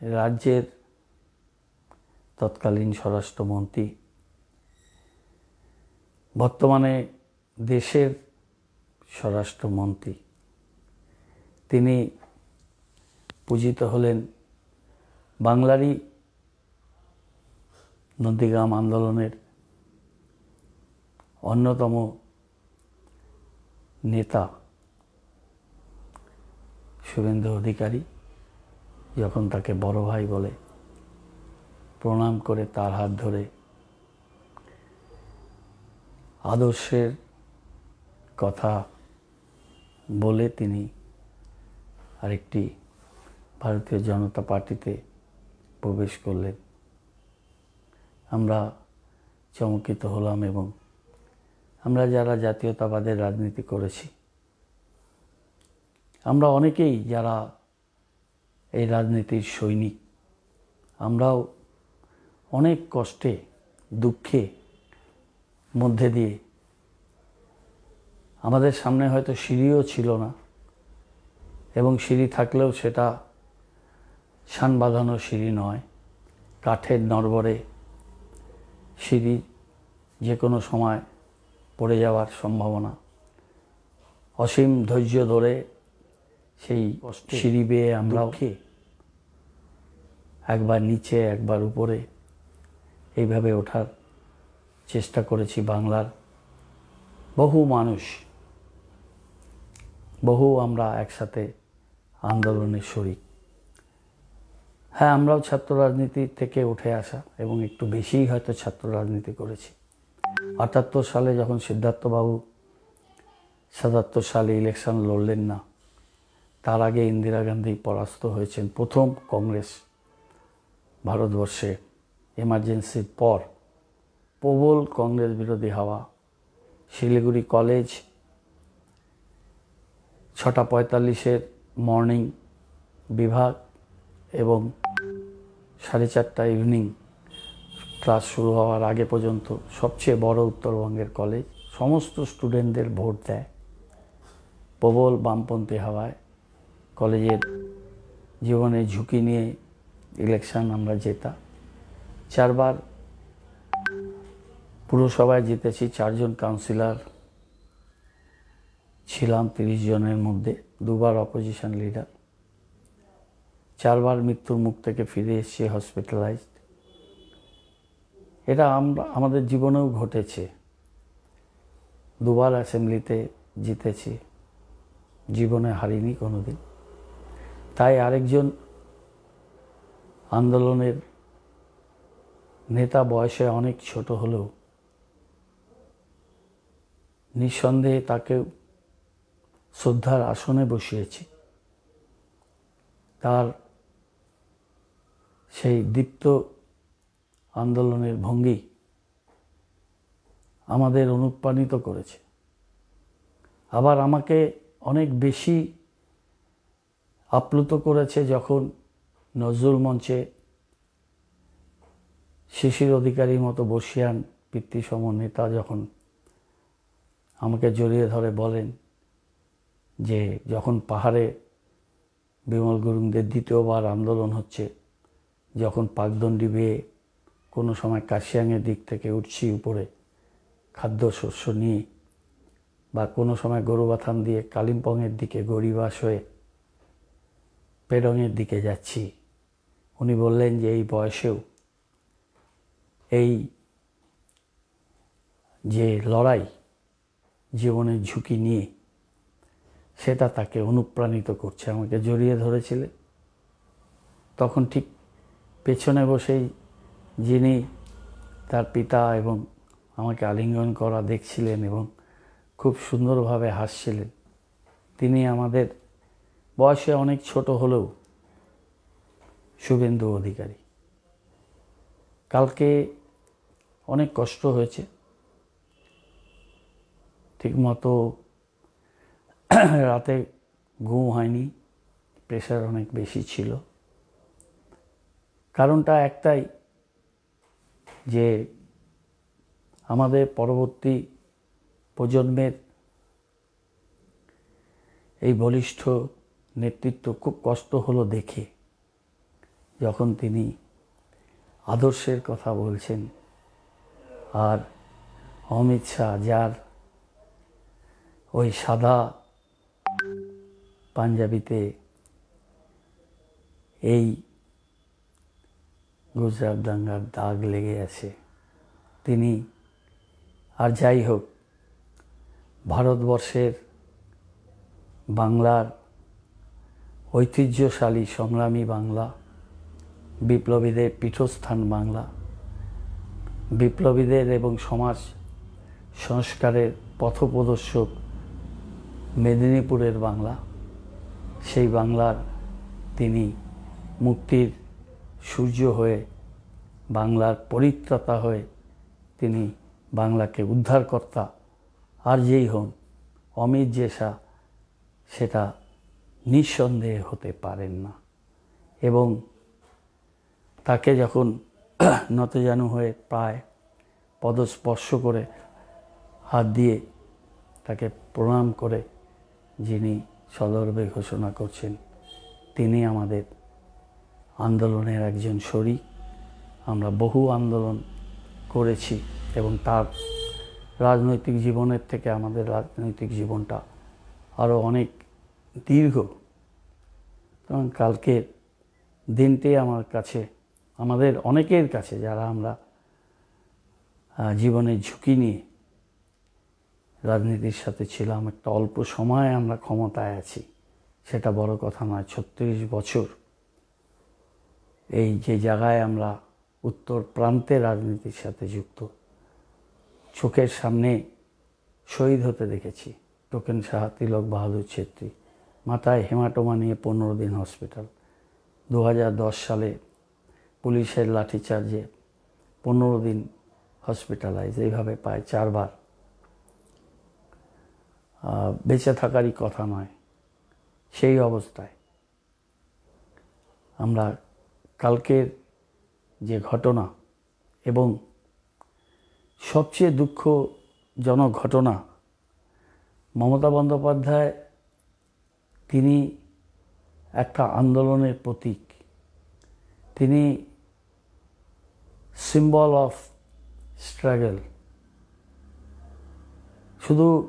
রাজ্যের তৎকালীন স্বরাষ্ট্রমন্ত্রী। বর্তমানে দেশের স্বরাষ্ট্রমন্ত্রী। তিনি পূজিত হলেন বাংলারই নন্দীগ্রাম আন্দোলনের অন্যতম নেতা, শুভেন্দু অধিকারী। যখন তাকে বড় ভাই বলে, প্রণাম করে তার হাত ধরে, আদর্শের কথা বলে তিনি আরেকটি ভারতীয় জনতা পার্টিতে প্রবেশ করলেন। আমরা চমকিত হলাম এবং আমরা যারা জাতীয়তাবাদের রাজনীতি করেছি, আমরা অনেকেই যারা এই রাজনীতির সৈনিক। আমরাও অনেক কষ্টে দুঃখে মধ্যে দিয়ে আমাদের সামনে হয়তো সিঁড়িও ছিল না এবং সিঁড়ি থাকলেও সেটা শান বাঁধানো সিঁড়ি নয়। কাঠের নড়বড়ে সিঁড়ি যে কোনো সময় পড়ে যাওয়ার সম্ভাবনা। অসীম ধৈর্য ধরে সেই সিঁড়ি বেয়ে আমরাও একবার নিচে, একবার উপরে। এইভাবে ওঠার চেষ্টা করেছি বাংলার বহু মানুষ। বহু আমরা একসাথে আন্দোলনের শরিক। হ্যাঁ আমরাও ছাত্র রাজনীতি থেকে উঠে আসা এবং একটু বেশিই হয়তো ছাত্র রাজনীতি করেছি। আটাত্তর সালে যখন সিদ্ধার্থবাবু সাতাত্তর সালে ইলেকশন লড়লেন না, তার আগে ইন্দিরা গান্ধী পরাস্ত হয়েছেন প্রথম কংগ্রেস। ভারতবর্ষে এমার্জেন্সির পর প্রবল কংগ্রেস বিরোধী হাওয়া। শিলিগুড়ি কলেজ ছটা পঁয়তাল্লিশের মর্নিং বিভাগ এবং সাড়ে চারটা ইভিনিং ক্লাস শুরু হওয়ার আগে পর্যন্ত সবচেয়ে বড় উত্তরবঙ্গের কলেজ। সমস্ত স্টুডেন্টদের ভোট দেয় প্রবল বামপন্থী হাওয়ায়। কলেজের জীবনে ঝুঁকি নিয়ে ইলেকশন আমরা জেতা। চারবার পুরসভায় জিতেছি, চারজন কাউন্সিলর ছিলাম তিরিশ জনের মধ্যে, দুবার অপোজিশন লিডার চারবার মৃত্যুর মুখ থেকে ফিরে এসেছি হসপিটালাইজড এটা আমরা, আমাদের জীবনেও ঘটেছে। দুবার অ্যাসেম্বলিতে জিতেছি, জীবনে হারিনি কোনো দিন তাই আরেকজন আন্দোলনের নেতা বয়সে অনেক ছোট হলেও নিঃসন্দেহে তাকে শ্রদ্ধার আসনে বসিয়েছি। তার সেই দীপ্ত আন্দোলনের ভঙ্গি আমাদের অনুপ্রাণিত করেছে। আবার আমাকে অনেক বেশি আপ্লুত করেছে যখন নজরুল মঞ্চে শিশির অধিকারীর মতো বসিয়ান পিতৃসম নেতা যখন আমাকে জড়িয়ে ধরে বলেন যে যখন পাহাড়ে বিমল গুরুংদের দ্বিতীয়বার আন্দোলন হচ্ছে, যখন পাকদণ্ডি বেয়ে কোনো সময় কাশিয়াংয়ের দিক থেকে উঠছি উপরে খাদ্য শস্য নিয়ে বা কোনো সময় গরুবাথান দিয়ে কালিম্পংয়ের দিকে গরিবাস হয়ে পেরঙের দিকে যাচ্ছি উনি বললেন যে এই বয়সেও এই যে লড়াই, জীবনের ঝুঁকি নিয়ে সেটা তাকে অনুপ্রাণিত করছে, আমাকে জড়িয়ে ধরেছিলেন তখন ঠিক পেছনে বসেই যিনি তার পিতা এবং আমাকে আলিঙ্গন করা দেখছিলেন এবং খুব সুন্দরভাবে হাসছিলেন, তিনি আমাদের বয়সে অনেক ছোট হলেও শুভেন্দু অধিকারী। কালকে অনেক কষ্ট হয়েছে। ঠিকমতো রাতে ঘুম হয়নি, প্রেশার অনেক বেশি ছিল। কারণটা একটাই যে আমাদের পরবর্তী প্রজন্মের এই বলিষ্ঠ নেতৃত্ব খুব কষ্ট হলো দেখে। যখন তিনি আদর্শের কথা বলছেন, আর অমিত শাহ, যার ওই সাদা পাঞ্জাবিতে এই গুজরাট দাঙ্গার দাগ লেগে আছে, তিনি, আর যাই হোক, ভারতবর্ষের বাংলার ঐতিহ্যশালী সংগ্রামী বাংলা বিপ্লবীদের পীঠস্থান বাংলা। বিপ্লবীদের এবং সমাজ সংস্কারের পথপ্রদর্শক মেদিনীপুরের বাংলা। সেই বাংলার তিনি মুক্তির সূর্য হয়ে বাংলার পরিত্রাতা হয়ে তিনি বাংলাকে উদ্ধারকর্তা আর যেই হন অমিত জেসা, সেটা নিঃসন্দেহে হতে পারেন না। এবং তাকে যখন নতজানু হয়ে প্রায় পদস্পর্শ করে হাত দিয়ে তাকে প্রণাম করে যিনি সদর্বে ঘোষণা করছেন, তিনি আমাদের আন্দোলনের একজন শরিক। আমরা বহু আন্দোলন করেছি এবং তার রাজনৈতিক জীবনের থেকে আমাদের রাজনৈতিক জীবনটা আরও অনেক দীর্ঘ। কারণ কালকের দিনটি আমার কাছে আমাদের অনেকের কাছে যারা আমরা জীবনের ঝুঁকি নিয়ে রাজনীতির সাথে ছিলাম, একটা অল্প সময়ে আমরা ক্ষমতায় আছি, সেটা বড় কথা নয়, ছত্রিশ বছর এই যে জায়গায় আমরা উত্তর প্রান্তে রাজনীতির সাথে যুক্ত, চোখের সামনে শহীদ হতে দেখেছি, টোকেন শাহ তিলক বাহাদুর ছেত্রী, মাথায় হেমাটোমা নিয়ে পনেরো দিন হসপিটাল, দু হাজার দশ সালে পুলিশের লাঠিচার্জে পনেরো দিন হসপিটালাইজ এইভাবে পায় চারবার। বেঁচে থাকারই কথা নয়, সেই অবস্থায়। আমরা কালকের যে ঘটনা এবং সবচেয়ে দুঃখজনক ঘটনা, মমতা বন্দ্যোপাধ্যায় তিনি একটা আন্দোলনের প্রতীক। তিনি সিম্বল অফ স্ট্রাগল শুধু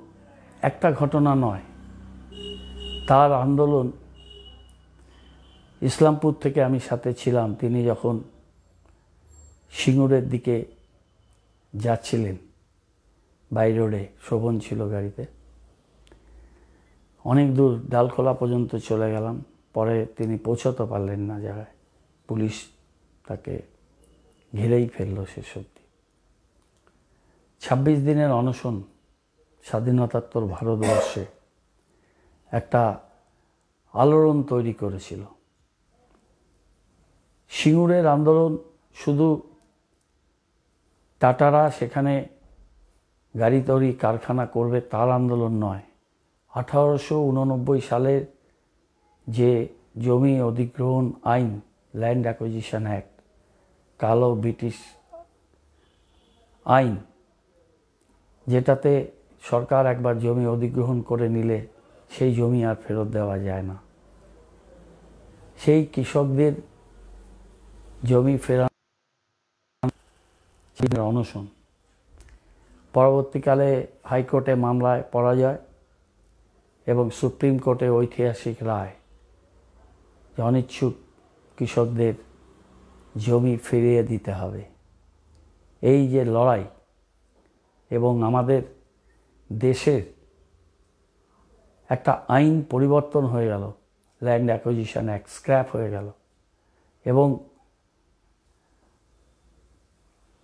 একটা ঘটনা নয়, তার আন্দোলন। ইসলামপুর থেকে আমি সাথে ছিলাম, তিনি যখন সিঙ্গুরের দিকে যাচ্ছিলেন, বাই রোডে, শোভন ছিল গাড়িতে। অনেক দূর, ডালখোলা পর্যন্ত চলে গেলাম, পরে তিনি পৌঁছতে পারলেন না জায়গায়। পুলিশ তাকে ঘিরেই ফেলল শেষ অব্দি ছাব্বিশ দিনের অনশন স্বাধীনতাত্তর ভারতবর্ষে একটা আলোড়ন তৈরি করেছিল। সিঙ্গুরের আন্দোলন শুধু টাটারা সেখানে গাড়ি তৈরি কারখানা করবে তার আন্দোলন নয়। আঠারোশো উননব্বই সালের যে জমি অধিগ্রহণ আইন, ল্যান্ড অ্যাকুইজিশন অ্যাক্ট কালো ব্রিটিশ আইন, যেটাতে সরকার একবার জমি অধিগ্রহণ করে নিলে সেই জমি আর ফেরত দেওয়া যায় না। সেই কৃষকদের জমি ফেরা অনশন। পরবর্তীকালে হাইকোর্টে মামলায় পরাজয় এবং সুপ্রিম কোর্টে ঐতিহাসিক রায় যে অনিচ্ছুক কৃষকদের জমি ফিরিয়ে দিতে হবে। এই যে লড়াই এবং আমাদের দেশের একটা আইন পরিবর্তন হয়ে গেল ল্যান্ড অ্যাকুইজিশন অ্যাক্ট স্ক্র্যাপ হয়ে গেল এবং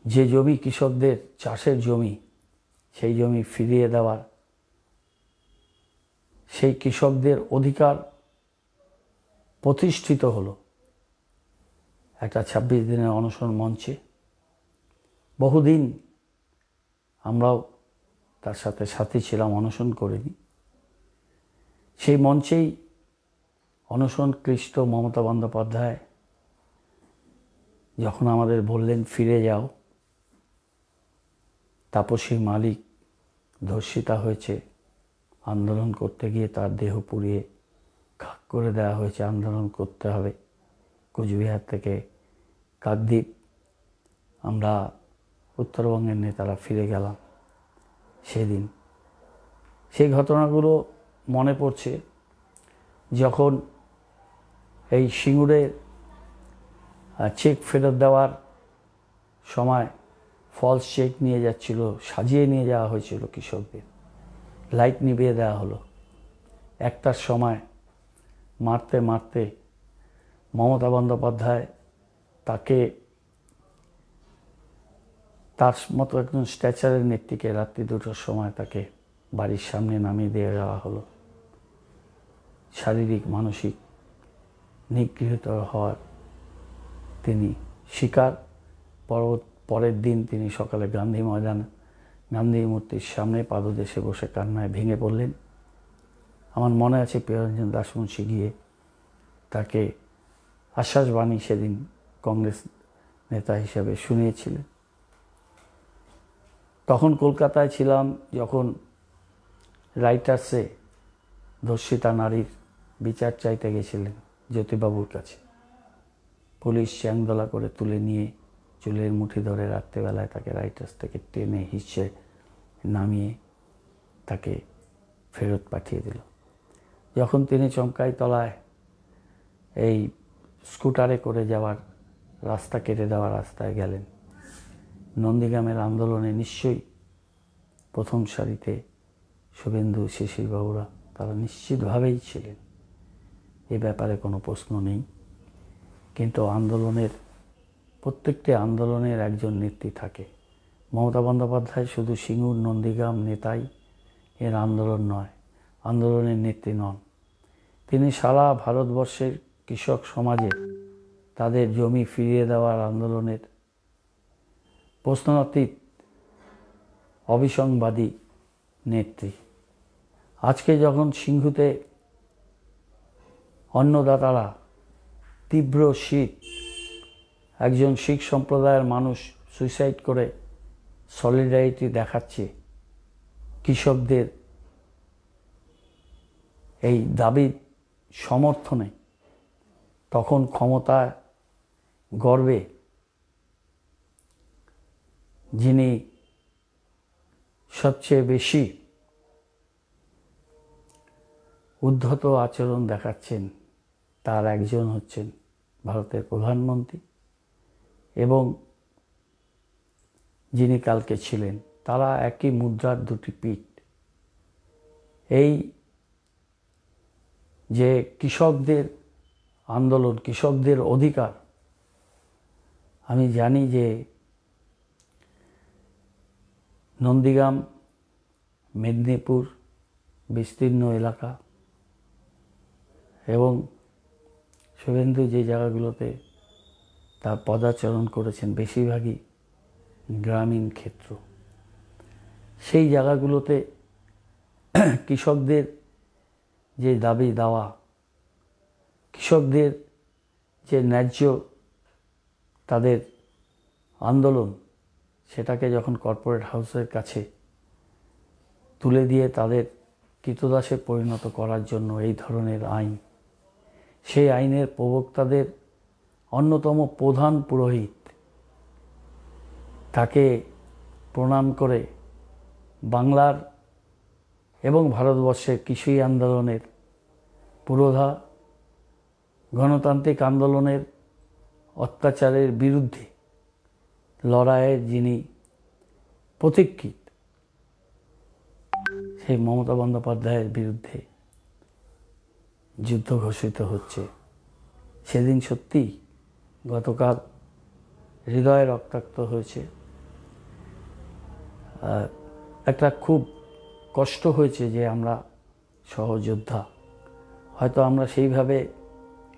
যে জমি কৃষকদের চাষের জমি, সেই জমি ফিরিয়ে দেওয়ার, সেই কৃষকদের অধিকার প্রতিষ্ঠিত হলো। একটা ছাব্বিশ দিনের অনশন মঞ্চে। বহুদিন আমরাও তার সাথে সাথী ছিলাম, অনশন করিনি। সেই মঞ্চেই অনশন কৃষ্ট মমতা বন্দ্যোপাধ্যায় যখন আমাদের বললেন, ফিরে যাও। তাপসী মালিক ধর্ষিতা হয়েছে, আন্দোলন করতে গিয়ে তার দেহ পুড়িয়ে খাক করে দেওয়া হয়েছে, আন্দোলন করতে হবে। কোচবিহার থেকে কাকদ্বীপ, আমরা উত্তরবঙ্গের নেতারা ফিরে গেলাম সেদিন। সেই ঘটনাগুলো মনে পড়ছে যখন এই সিঙ্গুরের চেক ফেরত দেওয়ার সময় ফলস চেক নিয়ে যাচ্ছিল, সাজিয়ে নিয়ে যাওয়া হয়েছিল কৃষকদের। লাইট নিভিয়ে দেওয়া হলো। একটার সময় মারতে মারতে মমতা বন্দ্যোপাধ্যায় তাকে তার মতো একজন স্ট্যাচারের নেত্রীকে রাত্রি দুটোর সময় তাকে বাড়ির সামনে নামিয়ে দিয়ে দেওয়া হলো। শারীরিক, মানসিক নিগৃহীত হওয়ার তিনি শিকার। পর পরের দিন তিনি সকালে গান্ধী ময়দান, গান্ধী মূর্তির সামনে পাদদেশে বসে কান্নায় ভেঙে পড়লেন। আমার মনে আছে প্রিয়রঞ্জন দাসমুন্সী গিয়ে তাকে আশ্বাসবাণী সেদিন কংগ্রেস নেতা হিসাবে শুনিয়েছিলেন। তখন কলকাতায় ছিলাম যখন রাইটার্সে ধর্ষিতা নারীর বিচার চাইতে গেছিলেন জ্যোতিবাবুর কাছে। পুলিশ চ্যাংদলা করে তুলে নিয়ে চুলের মুঠি ধরে রাত্রেবেলায় তাকে রাইটার্স থেকে টেনে হিসে নামিয়ে তাকে ফেরত পাঠিয়ে দিল। যখন তিনি চমকাই তলায় এই স্কুটারে করে যাওয়ার রাস্তা কেটে দেওয়া রাস্তায় গেলেন। নন্দীগ্রামের আন্দোলনে নিশ্চয়ই প্রথম সারিতে শুভেন্দু শিশিরবাবুরা তারা নিশ্চিতভাবেই ছিলেন। এ ব্যাপারে কোনো প্রশ্ন নেই। কিন্তু আন্দোলনের, প্রত্যেকটি আন্দোলনের একজন নেত্রী থাকে। মমতা বন্দ্যোপাধ্যায় শুধু সিঙ্গুর নন্দীগ্রাম নেতাই এর আন্দোলন নয়, আন্দোলনের নেত্রী নন। তিনি সারা ভারতবর্ষের কৃষক সমাজে তাদের জমি ফিরিয়ে দেওয়ার আন্দোলনের প্রশ্নাতীত অবিসংবাদী নেত্রী। আজকে যখন সিংহুতে অন্নদাতারা তীব্র শীত, একজন শিখ সম্প্রদায়ের মানুষ সুইসাইড করে সলিডারিটি দেখাচ্ছে কৃষকদের এই দাবির সমর্থনে, তখন ক্ষমতা গর্বে যিনি সবচেয়ে বেশি উদ্ধত আচরণ দেখাচ্ছেন, তার একজন হচ্ছেন ভারতের প্রধানমন্ত্রী এবং যিনি কালকে ছিলেন, তারা একই মুদ্রার দুটি পিঠ। এই যে কৃষকদের আন্দোলন, কৃষকদের অধিকার আমি জানি যে নন্দীগ্রাম, মেদিনীপুর বিস্তীর্ণ এলাকা এবং শুভেন্দু যে জায়গাগুলোতে তার পদাচরণ করেছেন বেশিরভাগই গ্রামীণ ক্ষেত্র। সেই জায়গাগুলোতে কৃষকদের যে দাবি দাওয়া, কৃষকদের যে ন্যায্য তাদের আন্দোলন সেটাকে যখন কর্পোরেট হাউসের কাছে তুলে দিয়ে তাদের কৃতদাসে পরিণত করার জন্য এই ধরনের আইন, সেই আইনের প্রবক্তাদের অন্যতম প্রধান পুরোহিত তাকে প্রণাম করে বাংলার এবং ভারতবর্ষের কৃষি আন্দোলনের পুরোধা, গণতান্ত্রিক আন্দোলনের অত্যাচারের বিরুদ্ধে লড়াইয়ের যিনি প্রতীক্ষিত, সেই মমতা বন্দ্যোপাধ্যায়ের বিরুদ্ধে যুদ্ধ ঘোষিত হচ্ছে। সেদিন সত্যি গতকাল হৃদয় রক্তাক্ত হয়েছে। একটা খুব কষ্ট হয়েছে যে আমরা সহযোদ্ধা। হয়তো আমরা সেইভাবে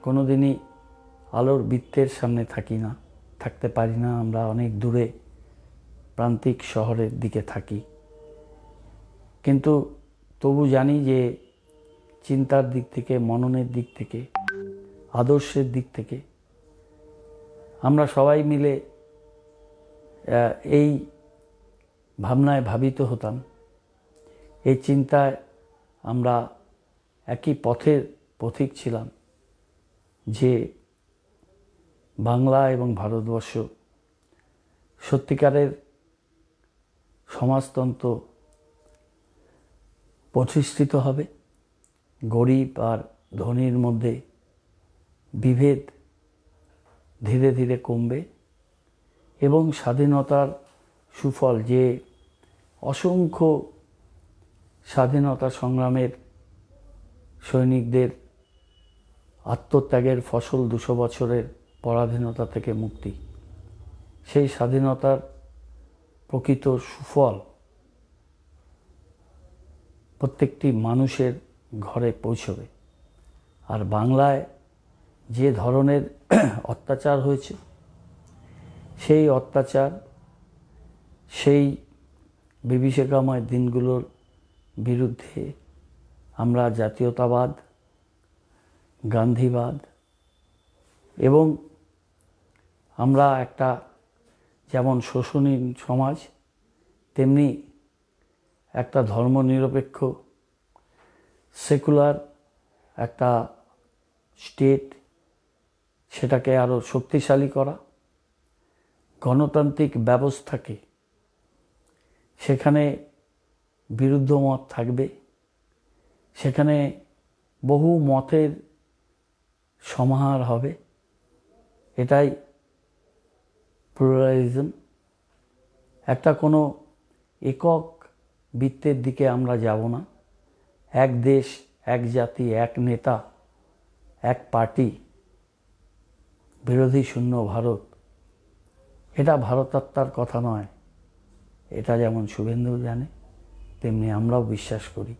কোনো দিনই আলোর বৃত্তের সামনে থাকি না, থাকতে পারি না, আমরা অনেক দূরে প্রান্তিক শহরের দিকে থাকি। কিন্তু তবু জানি যে চিন্তার দিক থেকে, মননের দিক থেকে, আদর্শের দিক থেকে আমরা সবাই মিলে এই ভাবনায় ভাবিত হতাম। এই চিন্তায় আমরা একই পথের পথিক ছিলাম যে বাংলা এবং ভারতবর্ষ সত্যিকারের সমাজতন্ত্র প্রতিষ্ঠিত হবে। গরিব আর ধনীর মধ্যে বিভেদ ধীরে ধীরে কমবে এবং স্বাধীনতার সুফল, যে অসংখ্য স্বাধীনতা সংগ্রামের সৈনিকদের আত্মত্যাগের ফসল দুশো বছরের পরাধীনতা থেকে মুক্তি। সেই স্বাধীনতার প্রকৃত সুফল প্রত্যেকটি মানুষের ঘরে পৌঁছবে। আর বাংলায় যে ধরনের অত্যাচার হয়েছে, সেই অত্যাচার, সেই বিভীষিকাময় দিনগুলোর বিরুদ্ধে আমরা জাতীয়তাবাদ, গান্ধীবাদ এবং আমরা একটা যেমন শোষণীয় সমাজ, তেমনি একটা ধর্মনিরপেক্ষ, সেকুলার একটা স্টেট, সেটাকে আরও শক্তিশালী করা, গণতান্ত্রিক ব্যবস্থাকে, সেখানে বিরুদ্ধ মত থাকবে, সেখানে বহু মতের সমাহার হবে, এটাই প্লুরালিজম একটা কোনো একক বৃত্তের দিকে আমরা যাব না। এক দেশ, এক জাতি, এক নেতা, এক পার্টি, বিরোধী শূন্য ভারত। এটা ভারতাত্মার কথা নয়। এটা যেমন শুভেন্দু জানে, তেমনি আমরাও বিশ্বাস করি।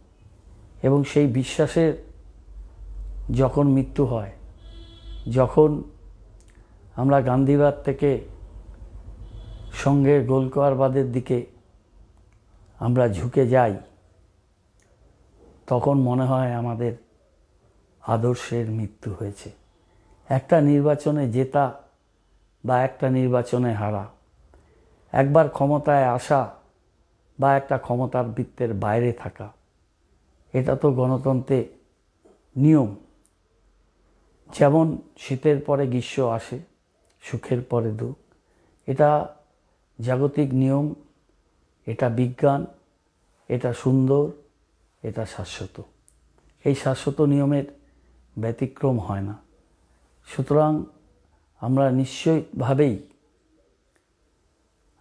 এবং সেই বিশ্বাসের যখন মৃত্যু হয়, যখন আমরা গান্ধীবাদ থেকে সঙ্গে গোলকোয়ারবাদের দিকে আমরা ঝুঁকে যাই, তখন মনে হয় আমাদের আদর্শের মৃত্যু হয়েছে। একটা নির্বাচনে জেতা বা একটা নির্বাচনে হারা, একবার ক্ষমতায় আসা বা একটা ক্ষমতার বৃত্তের বাইরে থাকা, এটা তো গণতন্ত্রে নিয়ম। যেমন শীতের পরে গ্রীষ্ম আসে, সুখের পরে দুঃখ, এটা জাগতিক নিয়ম, এটা বিজ্ঞান, এটা সুন্দর, এটা শাশ্বত। এই শাশ্বত নিয়মের ব্যতিক্রম হয় না। সুতরাং আমরা নিশ্চয়ভাবেই,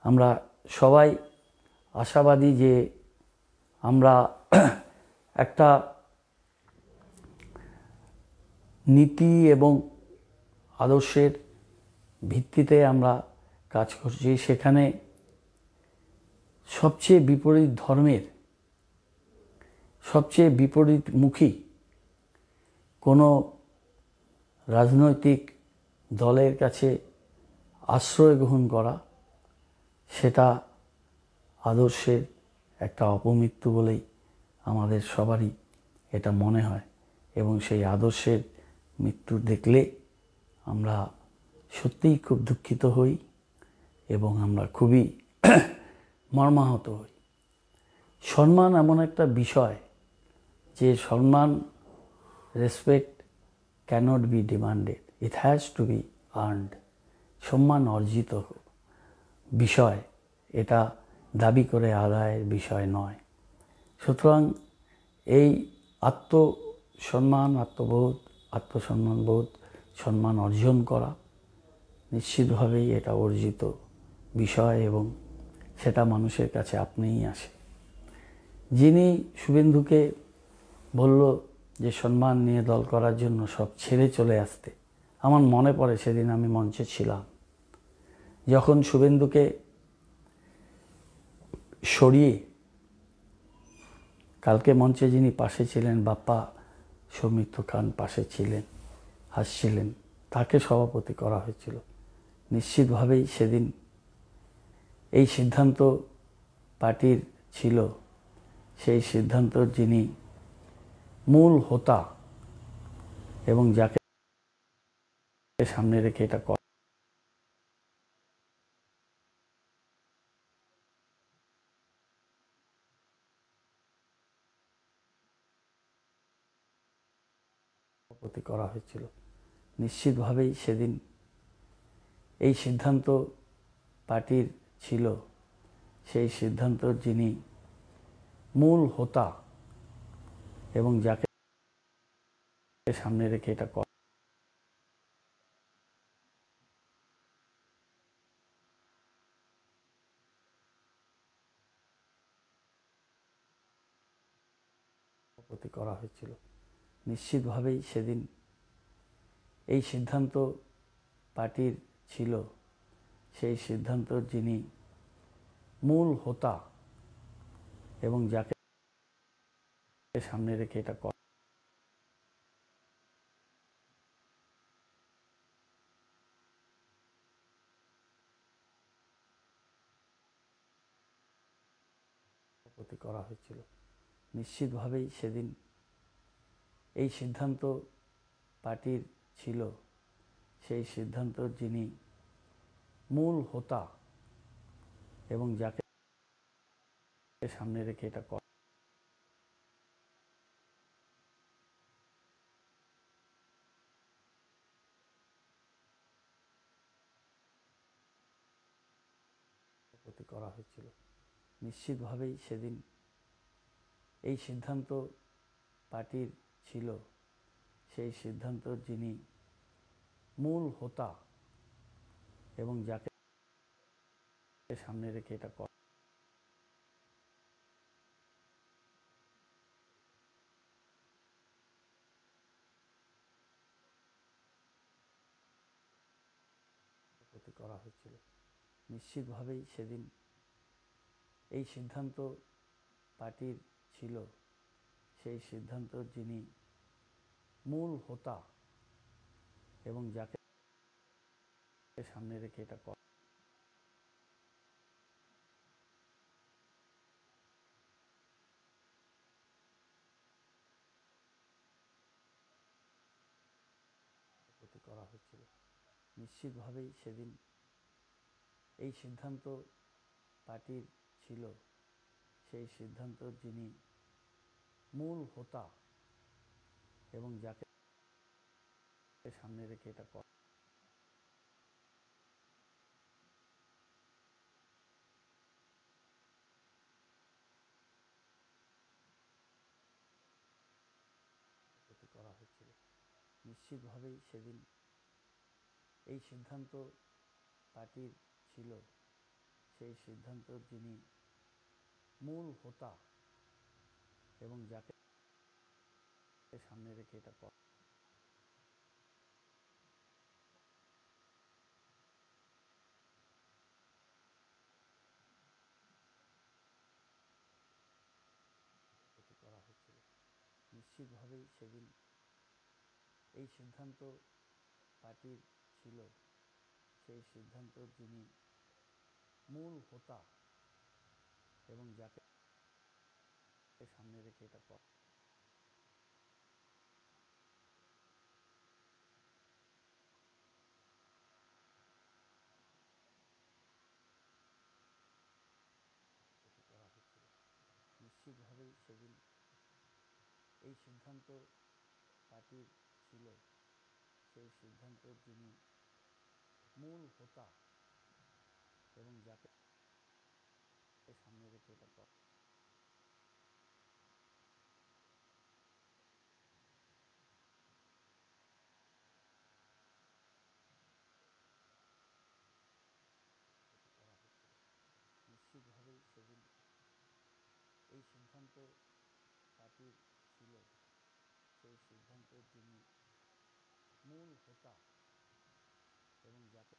আমরা সবাই আশাবাদী যে আমরা একটা নীতি এবং আদর্শের ভিত্তিতে আমরা কাজ করছি, সেখানে সবচেয়ে বিপরীত ধর্মের, সবচেয়ে বিপরীতমুখী কোনো রাজনৈতিক দলের কাছে আশ্রয় গ্রহণ করা, সেটা আদর্শের একটা অপমৃত্যু বলেই আমাদের সবারই এটা মনে হয় এবং সেই আদর্শের মৃত্যু দেখলে আমরা সত্যিই খুব দুঃখিত হই। এবং আমরা খুবই মর্মাহত হই। সম্মান এমন একটা বিষয় যে সম্মান respect cannot be demanded it has to be earned সম্মান অর্জিত বিষয়, এটা দাবি করে আদায়ের বিষয় নয়। সুতরাং এই আত্মসম্মান, আত্মবোধ, আত্মসম্মানবোধ, সম্মান অর্জন করা নিশ্চিতভাবেই এটা অর্জিত বিষয় এবং সেটা মানুষের কাছে আপনিই আসে। যিনি শুভেন্দুকে বলল যে, সম্মান নিয়ে দল করার জন্য সব ছেড়ে চলে আসতে। আমার মনে পড়ে সেদিন আমি মঞ্চে ছিলাম। যখন শুভেন্দুকে সরিয়ে কালকে মঞ্চে যিনি পাশে ছিলেন, বাপ্পা সৌমিত্র খান পাশে ছিলেন হাসছিলেন তাকে সভাপতি করা হয়েছিল। নিশ্চিতভাবেই সেদিন এই সিদ্ধান্ত পার্টির ছিল। সেই সিদ্ধান্ত যিনি মূল হোতা এবং যাকে সামনে রেখে এটা করা হয়েছিল। নিশ্চিতভাবেই সেদিন এই সিদ্ধান্ত পার্টির ছিল, সেই সিদ্ধান্তর যিনি মূল হোতা এবং যাকে সামনে রেখে এটা করা হয়েছিল। নিশ্চিতভাবেই সেদিন এই সিদ্ধান্ত পার্টির ছিল। সেই সিদ্ধান্ত যিনি মূল হোতা এবং যাকে সামনে রেখে এটা করা হয়েছিল। নিশ্চিতভাবেই সেদিন এই সিদ্ধান্ত পার্টির ছিল। সেই সিদ্ধান্ত যিনি মূল হোতা এবং যাকে সামনে রেখে এটা করা করা হয়েছিল। নিশ্চিতভাবেই সেদিন এই সিদ্ধান্ত পার্টির ছিল। সেই সিদ্ধান্ত যিনি মূল হোতা এবং যাকে সামনে রেখে এটা করা। করা হয়েছিল। নিশ্চিতভাবেই সেদিন এই সিদ্ধান্ত পার্টির ছিল। সেই সিদ্ধান্ত যিনি মূল হোতা এবং যাকে সামনে রেখে এটা কর। করা হয়েছিল। নিশ্চিতভাবেই সেদিন এই সিদ্ধান্ত পার্টির ছিল। সেই সিদ্ধান্ত যিনি মূল হোতা এবং যাকে সামনে রেখে এটা করা প্রতি করা হয়েছিল নিশ্চিতভাবেই সেদিন এই সিদ্ধান্ত পার্টির ছিল। সেই সিদ্ধান্ত যিনি মূল হোতা এবং যাকে সামনে রেখে এটা করা হয়েছিল। নিশ্চিতভাবেই সেদিন এই সিদ্ধান্ত পার্টির ছিল। সেই সিদ্ধান্তর যিনি মূল হোতা এবং যাকে সামনে রেখে এটা করা করা নিশ্চিতভাবেই সেদিন এই সিদ্ধান্ত পার্টির ছিল সেই সিদ্ধান্তর যিনি মূল হোতা এবং যাকে সামনে রেখে এটা করা করা নিশ্চিতভাবেই সেদিন এই সিদ্ধান্ত পার্টির ছিল সেই সিদ্ধান্তর যিনি মূল হোতা এবং যাকে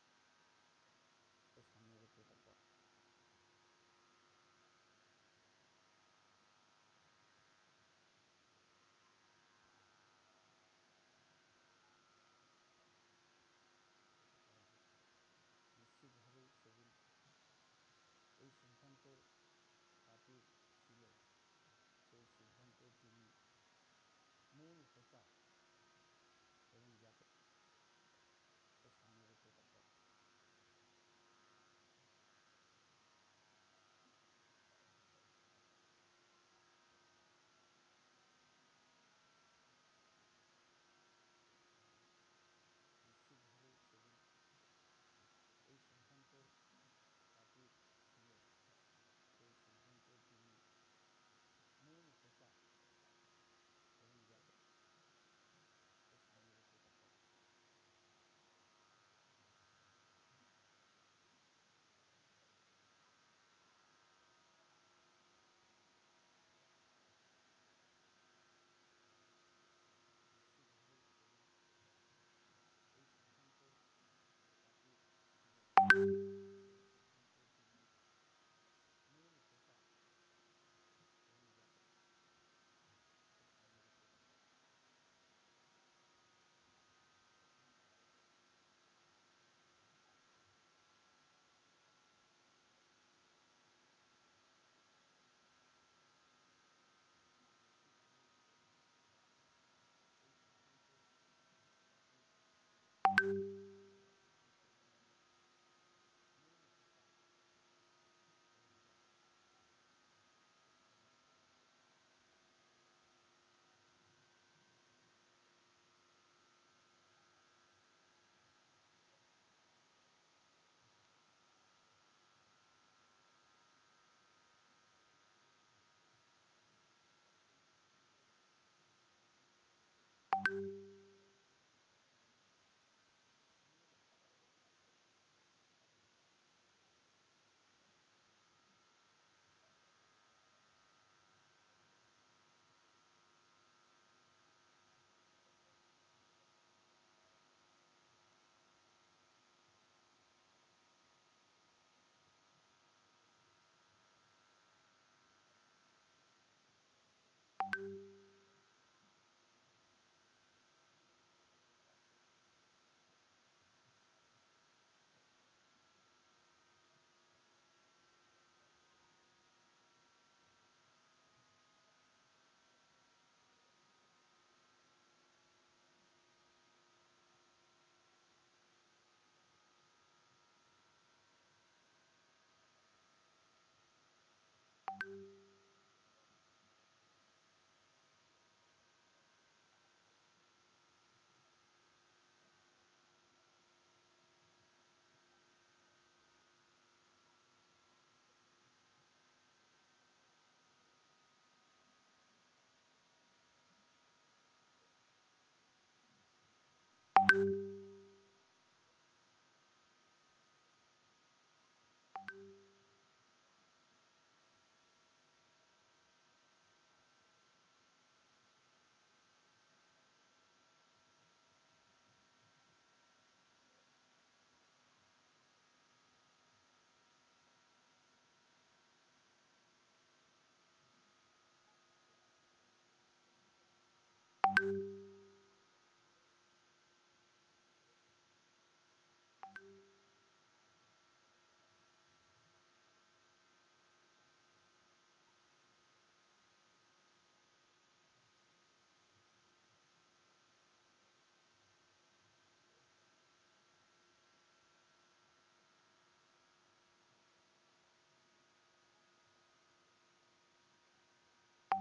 you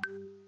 Bye.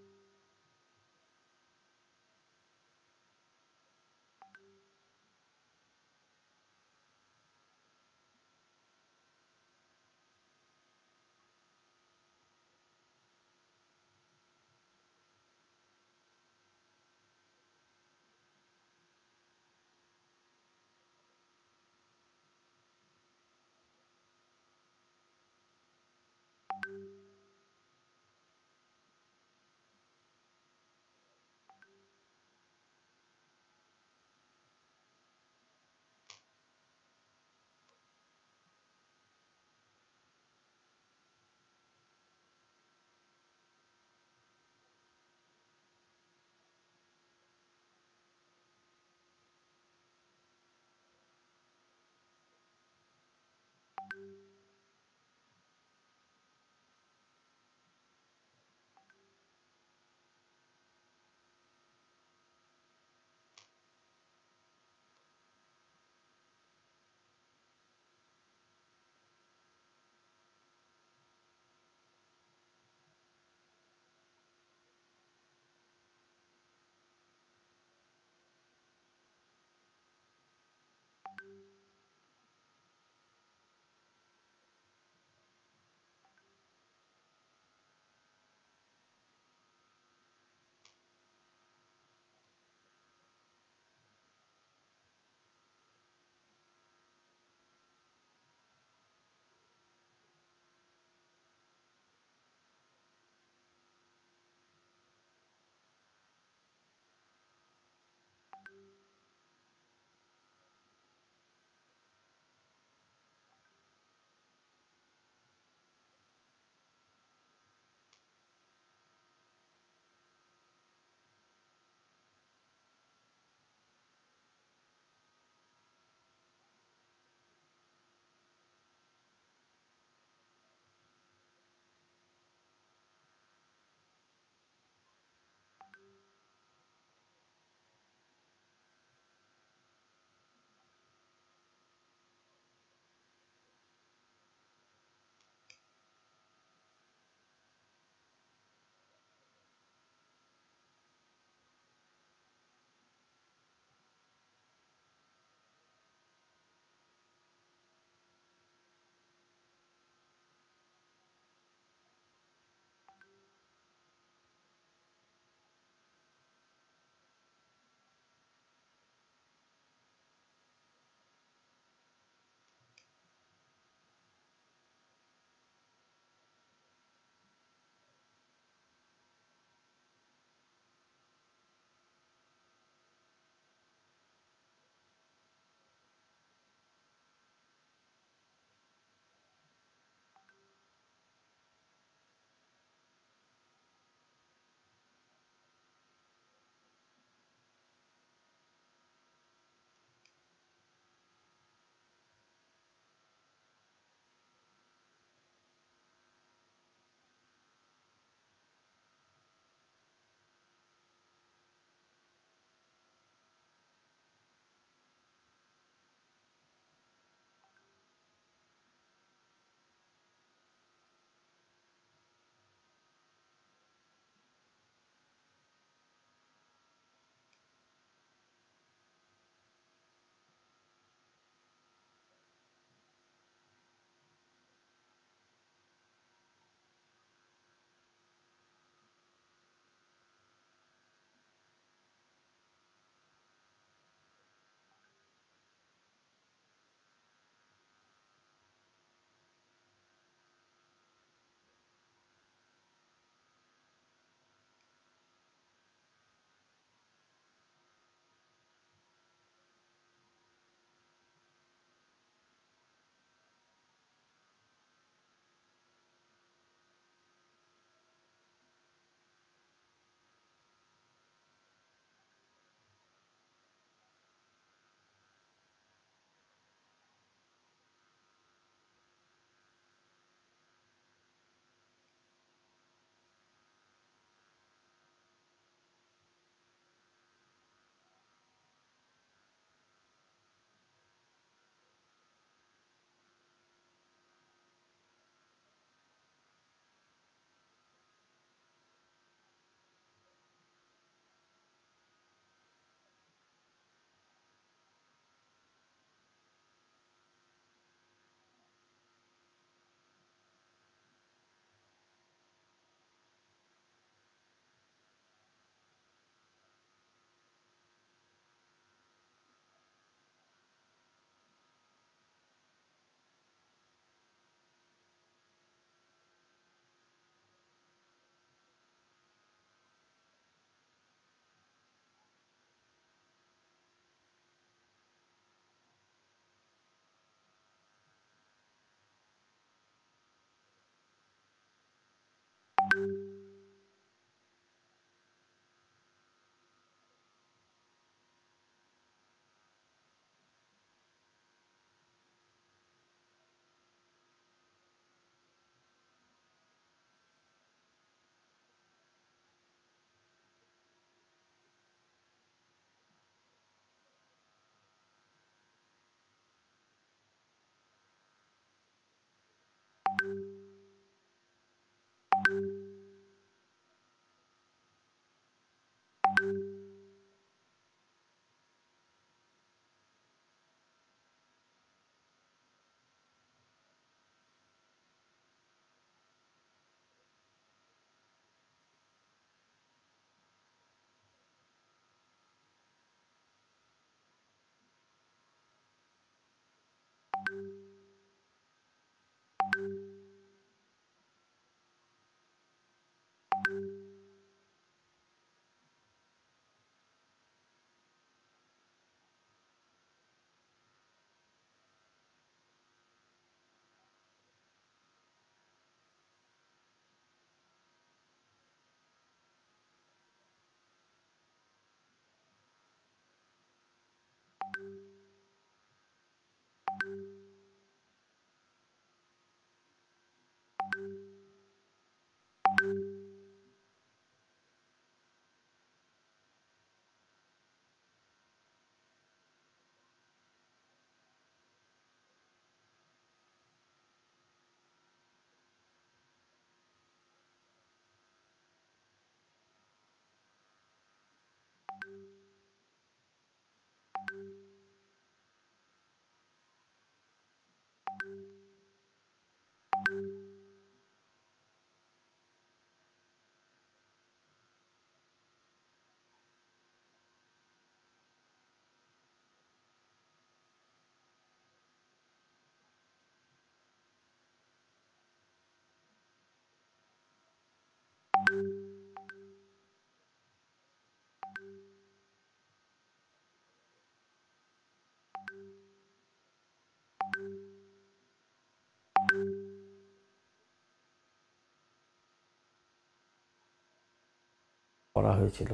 করা হয়েছিল।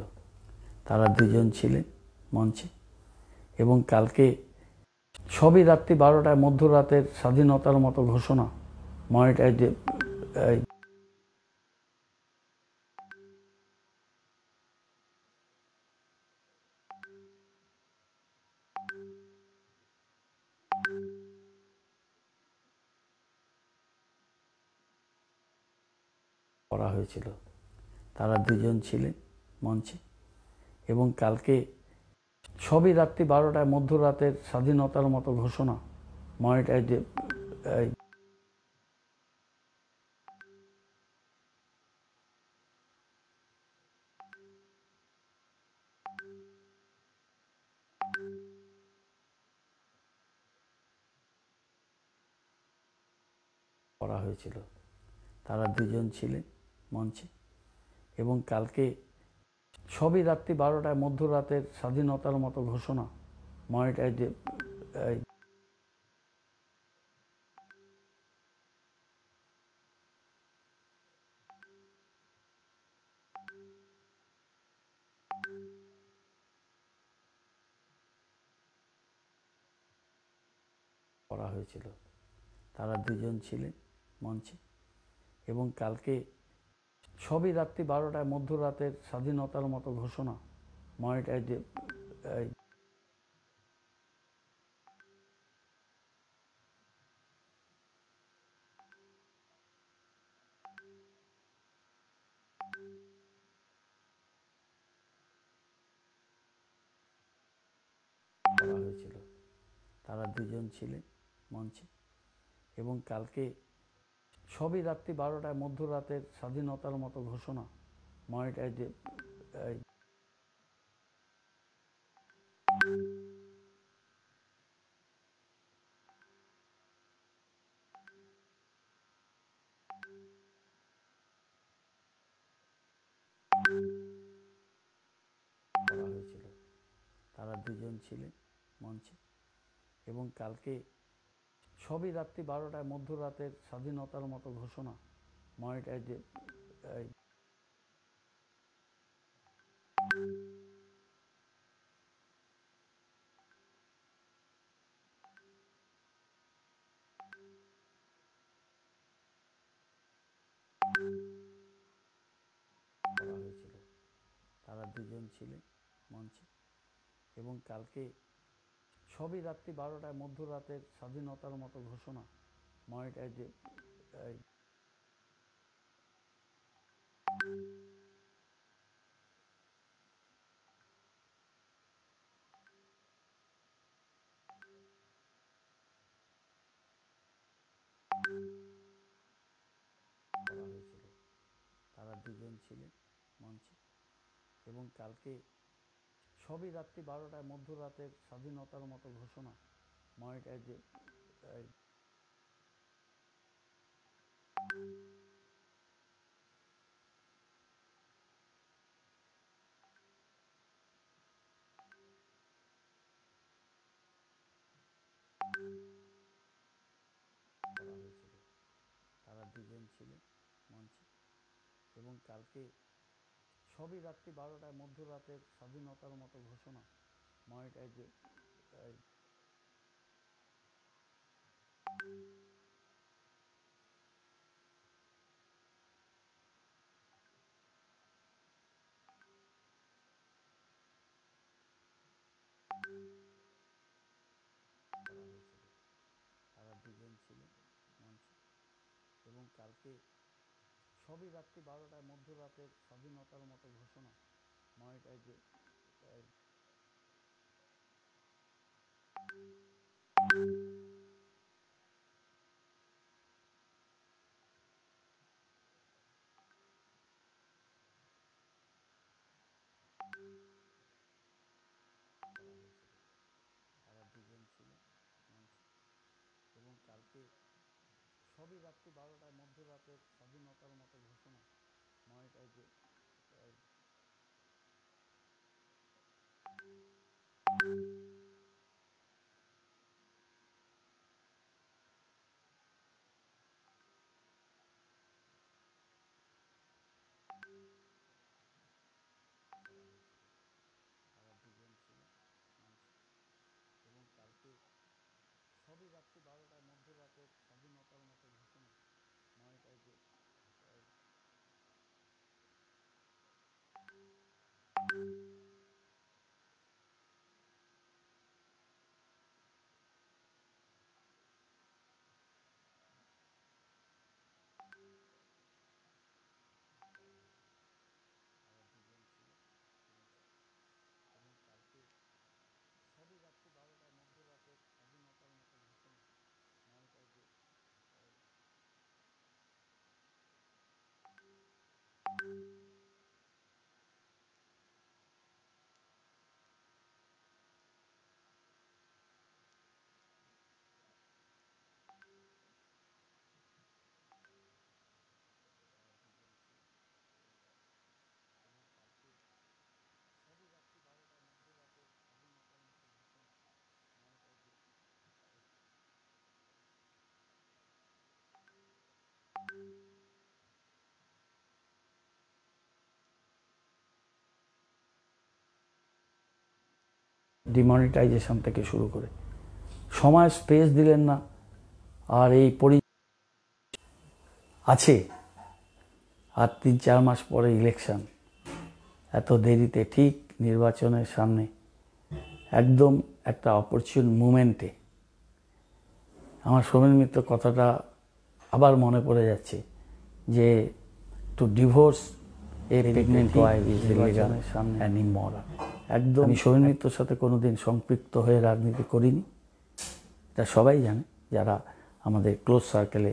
তারা দুজন ছিলেন মঞ্চে। এবং কালকে সবই রাত্রি বারোটায় মধ্যরাতের স্বাধীনতার মতো ঘোষণা মনিটাইজ করা হয়েছিল। তারা দুজন ছিলেন মঞ্চে। এবং কালকে সবই রাত্রি বারোটায় মধ্যরাতের স্বাধীনতার মতো ঘোষণা মনিটাইজ করা হয়েছিল। তারা দুজন ছিলেন মঞ্চে। এবং কালকে সবই রাত্রি বারোটায় মধ্যরাতের স্বাধীনতার মতো ঘোষণা মনিটাইজ করা হয়েছিল। তারা দুজন ছিলেন মঞ্চে এবং কালকে সবই রাত্রি বারোটায় মধ্যরাতের স্বাধীনতার মতো ঘোষণা মনিটাইজ তারা দুজন ছিলেন মঞ্চে এবং কালকে সবই রাত্রি বারোটায় মধ্যরাতের স্বাধীনতার মতো ঘোষণা মনিটাইজ তারা দুজন ছিলেন মঞ্চে এবং কালকে সবই রাত্রি বারোটায় মধ্যরাতের স্বাধীনতার মতো ঘোষণা করা হয়েছিল। তারা দুজন ছিলেন মঞ্চে এবং কালকে সবই রাত্রি বারোটায় মধ্যরাতের স্বাধীনতার মতো ঘোষণা। করা হয়েছিল। তারা দুজন ছিলেন মঞ্চে। এবং কালকে সবই রাত্রি বারোটায় মধ্যরাতের স্বাধীনতার মতো ঘোষণা করা হয়েছিল। তারা দুজন ছিলেন মঞ্চে এবং কালকে সবই রাত্রি বারোটায় মধ্যরাতের স্বাধীনতার মতো ঘোষণা মনিটাইজ তারা দুজন ছিলেন মঞ্চে। এবং কালকে সবই রাত্রি বারোটায় মধ্যরাতের স্বাধীনতার মতো ঘোষণা। নয়টায় করা হয়েছিল তারা দুজন ছিলেন মঞ্চে এবং কালকে সবই রাত্রি বারোটায় মধ্যরাতের স্বাধীনতার মতো ঘোষণা? মনিটাইজ ডিমনিটাইজেশন থেকে শুরু করে। সময় স্পেস দিলেন না আর এই পরি আছে। আর তিন চার মাস পরে ইলেকশন এত দেরিতে ঠিক নির্বাচনের সামনে একদম একটা অপরচুন মুমেন্টে আমার সোমেন মিত্র কথাটা আবার মনে পড়ে যাচ্ছে যে to divorce a pregnant wife is illegal সামনে অ্যান্ড ইমরাল একদম সৈনিত্যর সাথে সাথে কোনোদিন সম্পৃক্ত হয়ে রাজনীতি করিনি। তা সবাই জানে, যারা আমাদের ক্লোজ সার্কেলে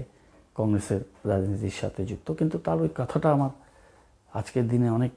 কংগ্রেসের রাজনীতির সাথে যুক্ত। কিন্তু তার ওই কথাটা আমার আজকের দিনে অনেক